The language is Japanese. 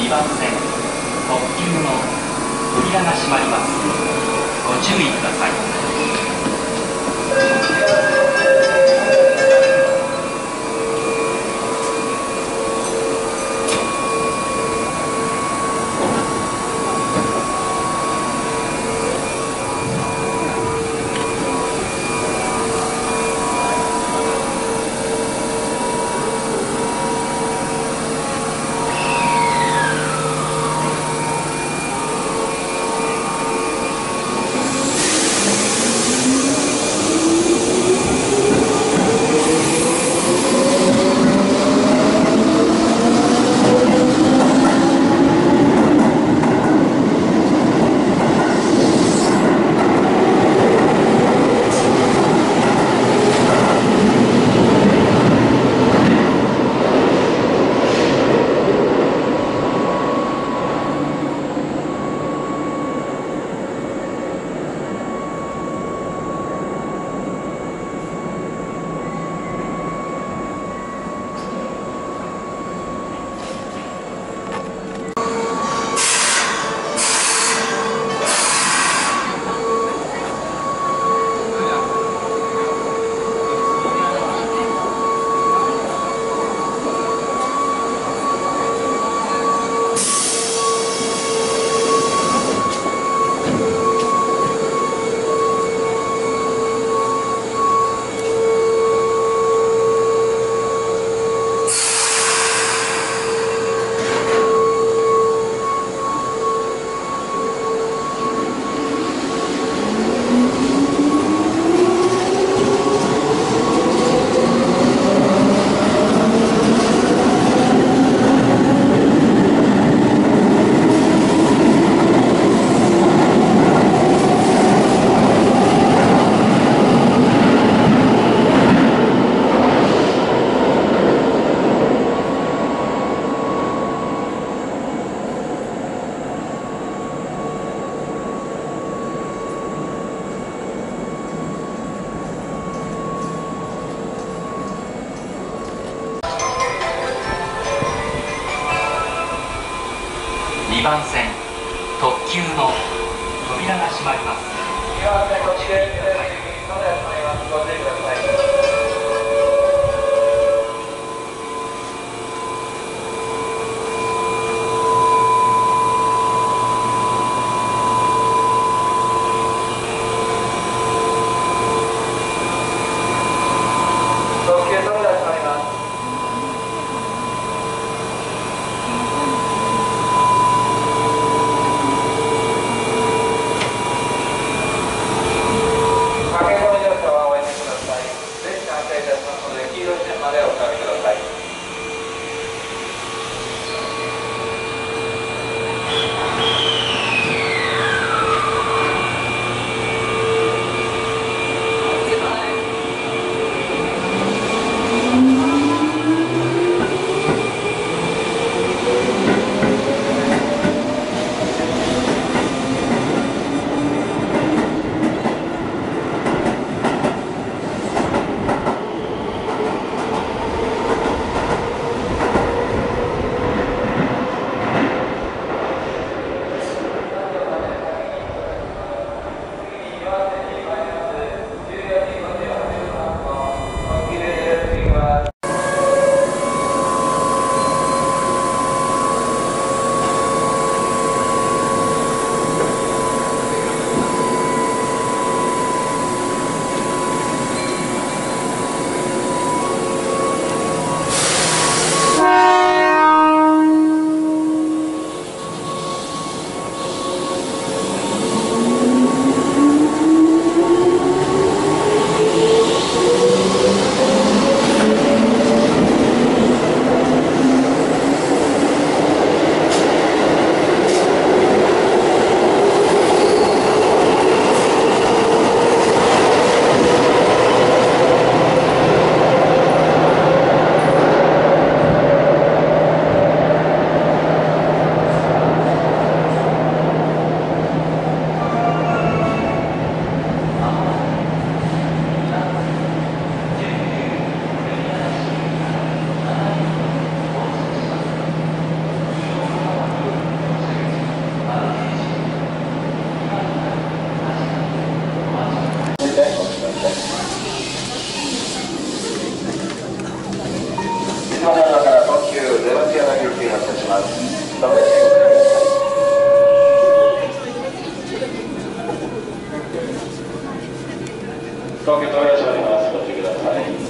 2番線特急の扉が閉まります。ご注意ください。2番線特急の扉が閉まります。ご協力お願いします。ご注ください。